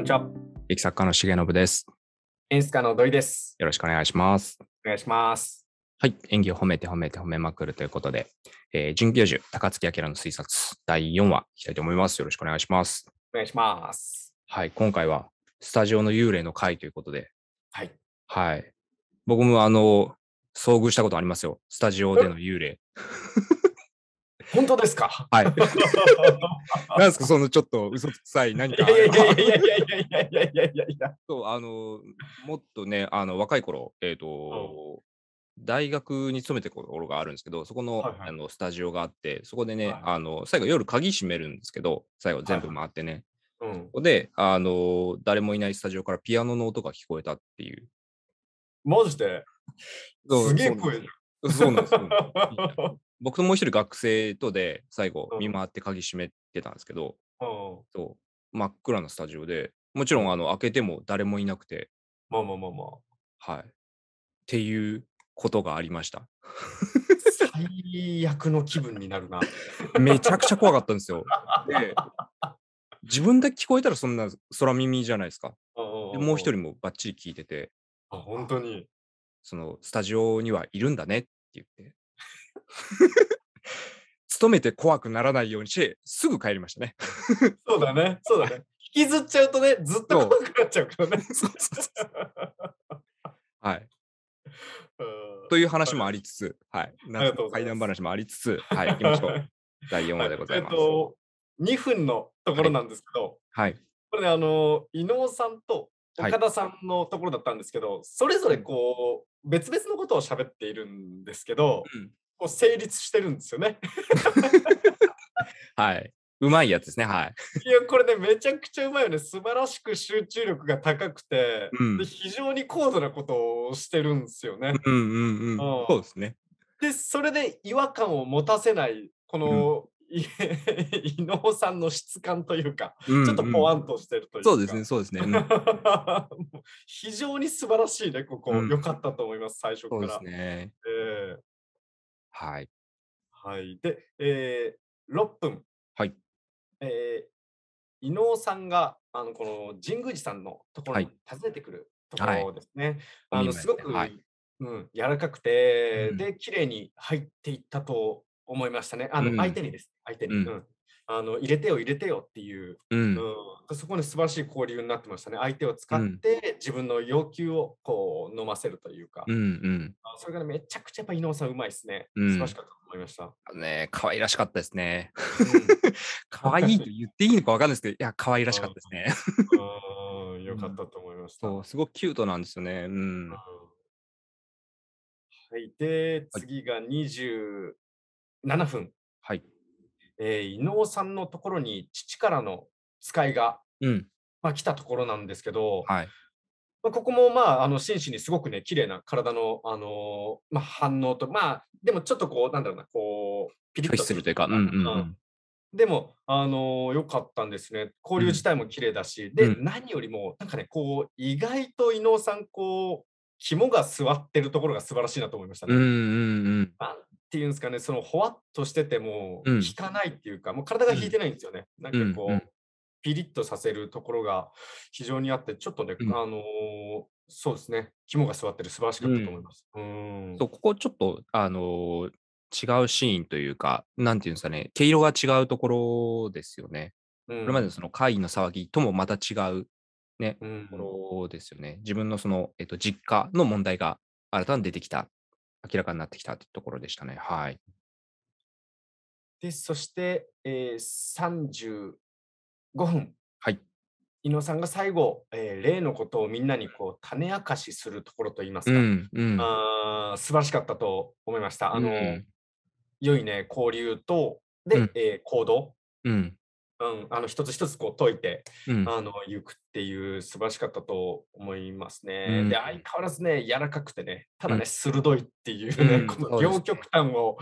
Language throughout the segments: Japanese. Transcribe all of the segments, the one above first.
にちは。劇作家の重信です。演出家の土井です。よろしくお願いします。お願いします。はい。演技を褒めて褒めて褒めまくるということで、えー、准教授、高槻明の推察、第4話、いきたいと思います。よろしくお願いします。お願いします。はい。今回は、スタジオの幽霊の回ということで、はい。はい。僕も、あの、遭遇したことありますよ。スタジオでの幽霊。本当ですか？はい。なんですか、そのちょっと嘘つくさい何か？いやいやいやいやいやいやいやいや。そう、あの、もっとね、あの、若い頃、えっ、と、大学に勤めてる頃があるんですけど、そこの,、はいはいあのスタジオがあって、そこでね、はいあの最後夜鍵閉めるんですけど、最後全部回ってね。うんこ。こで、あの、誰もいないスタジオからピアノの音が聞こえたっていう。マジで？そうすげえそう声じそうなんです。そうなんですゃん。僕ともう一人学生とで最後うん見回って鍵閉めてたんですけど、うんそう真っ暗なスタジオで、もちろんあの開けても誰もいなくて、まあまあまあまはい。っていうことがありました。あ。最悪の気分になるな。めちゃくちゃ怖かったんですよ。で、自分だけ聞こえたらそんな空耳じゃないですか。でもう一人もバッチリ聞いてて、あ、本当に。そのスタジオにはいるんだねって言って。勤めて怖くならないようにして、すぐ帰りましたね。そうだね。そうだね。引きずっちゃうとね、ずっと怖くなっちゃうからね。そうそうそうはい。うんという話もありつつ、はい。怪談話もありつつ、はい。行きましょう。第4話でございます。えっと、2分のところなんですけど、はい。これね、あの、伊能さんとはい岡田さんのところだったんですけど、それぞれこう、別々のことを喋っているんですけど、うんこう成立してるんですよね。はい。うまいやつですね。はい。いや、これね、めちゃくちゃうまいよね。素晴らしく集中力が高くて、うんで非常に高度なことをしてるんですよね。うんうんうん。うんそうですね。で、それで違和感を持たせない、この、い 伊能さんの質感というか、ちょちょっとポワンとしてるというか。そうですね。そうですね。うん 非常に素晴らしいね、ここ。うん良かったと思います、最初から。そうですね。えーはい。はい。で、えー6分。はい。えー伊能さんが、あの、この神宮寺さんのところにはい訪ねてくるところですね。お見舞いあの、すごく、はいうん、柔らかくて、うんで、綺麗に入っていったと思いましたね。あの、うん相手にです。相手に。うんうんあの入れてよ入れてよっていう、うん。うん、そこに素晴らしい交流になってましたね。相手を使って自分の要求をこう飲ませるというか、うんうん。あそれがね、めちゃくちゃやっぱ伊能さんうまいですね。うん素晴らしかったと思いました。ね可愛らしかったですね。うん可愛いと言っていいのかわかんないですけど、いや、可愛らしかったですね。うんよかったと思いました。そう、すごくキュートなんですよね。うんうん。はい。で、次が27分。はい。えー伊能さんのところに父からの使いが、うん。まあ、来たところなんですけど、はい。まあ、ここもまあ、あの、真摯にすごくね、綺麗な体の、あのーまあ、反応と、まあ、でもちょっとこう、なんだろうな、こう、ピリッ拒と否するというか、うんうんうん。でも、あのー良かったんですね。交流自体も綺麗だし、で、うん何よりも、なんかね、こう、意外と伊能さん、こう、肝が座ってるところが素晴らしいなと思いましたね。うんうんうん。なんていうんですかね、その、ほわっとしてても、うん引かないっていうか、もう体が引いてないんですよね。なんかこう、うんうんピリッとさせるところが非常にあって、ちょっとね、うんあのーそうですね、肝が座ってる素晴らしかったと思います。うん。そう、ここちょっと、あのー違うシーンというか、なんていうんですかね、毛色が違うところですよね。うんこれまでのその会議の騒ぎともまた違うね、うんところですよね。自分のその、えっと、実家の問題が新たに出てきた、明らかになってきたってところでしたね。はい。で、そして、えー、35分。はい。伊野さんが最後、えー例のことをみんなにこう種明かしするところといいますか、うん、うん。あー素晴らしかったと思いました。あの、うん良いね、交流と、で、うんえー行動、うん。うん、あの一つ一つこう解いて、うん。あの行くっていう素晴らしかったと思いますね。うんで、相変わらずね、柔らかくてね、ただね、うん鋭いっていうね、うんこの両極端を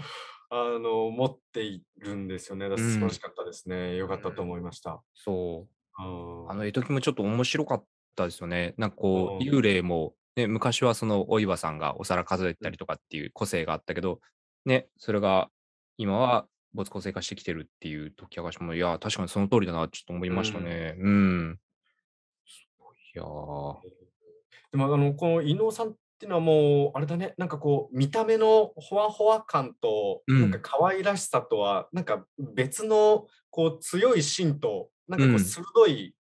あの持っているんですよね。だから素晴らしかったですね。よかったと思いました。そう。うんあの絵解きもちょっと面白かったですよね。なんかこう、うん幽霊も、ね、昔はそのお岩さんがお皿数えたりとかっていう個性があったけど、ね、それが今は没個性化してきてるっていう解き明かしも、いや、確かにその通りだな、ちょっと思いましたね。うん。やー。でも、あの、この伊能さんっていうのはもう、あれだね、なんかこう、見た目のほわほわ感と、なんかうん。可愛らしさとは、なんか別のこう強い芯と、なんかこううん。鋭い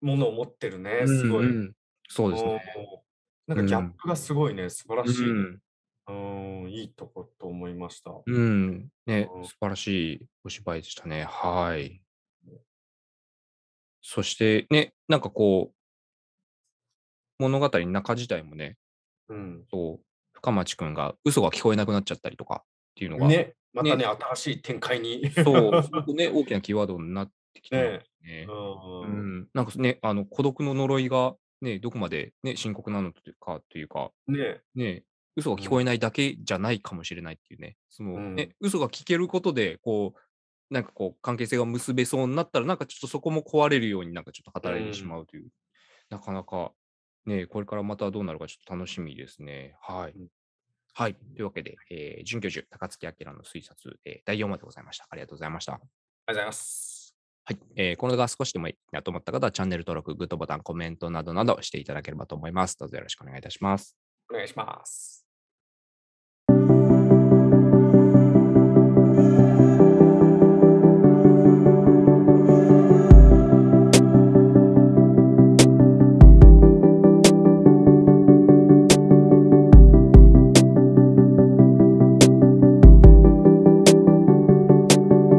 ものを持ってるうね、すごい。んうん。そうですね。なんうかギャッん。プがすごいね、素晴らうしいね。ん。うーん、いいとこと思いました。うん。ね、うん。素晴らしいお芝居でしたね。はい。そしてね、なんかこう物語の中自体もね、うん。そう、深町くんが嘘が聞こえなくなっちゃったりとかっていうのが、ね、またね。ね、新しい展開に。そう、すごくね、大きなキーワードになってきてね。ね。ううんん、なんかね、あの孤独の呪いがね、どこまでね、深刻なのかというか、ね。ね、嘘が聞うん。こえないだけじゃないかもしれないっていうね、そうのね、ん。嘘が聞けることで、こう、なんかこう関係性が結べそうになったら、なんかちょっとそこも壊れるようになんかちょっとう働いてしまん。うという、なかなかね、これからまたどうなるかちょっと楽しみですね。はい。うん。はい。というわけで、えー准教授、高槻明の推察、えー第4話でございました。ありがとうございました。ありがとうございます。はい。えーこの動画が少しでもいいなと思った方は、チャンネル登録、グッドボタン、コメントなどなどしていただければと思います。どうぞよろしくお願いいたします。お願いします。